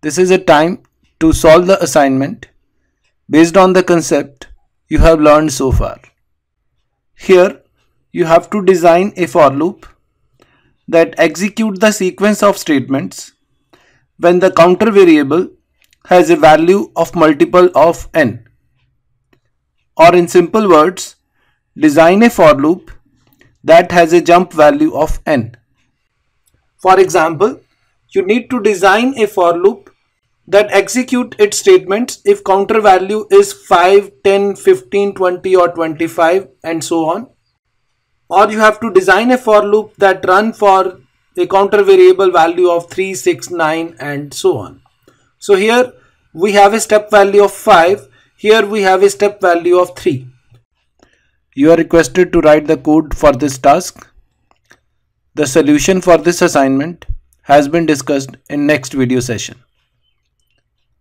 this is a time to solve the assignment based on the concept you have learned so far. Here you have to design a for loop that execute the sequence of statements when the counter variable has a value of multiple of n. Or in simple words, design a for loop that has a jump value of n. For example, you need to design a for loop that execute its statements if counter value is 5, 10, 15, 20 or 25 and so on. Or you have to design a for loop that run for a counter variable value of 3, 6, 9 and so on. So here we have a step value of 5. Here we have a step value of 3. You are requested to write the code for this task. The solution for this assignment has been discussed in next video session.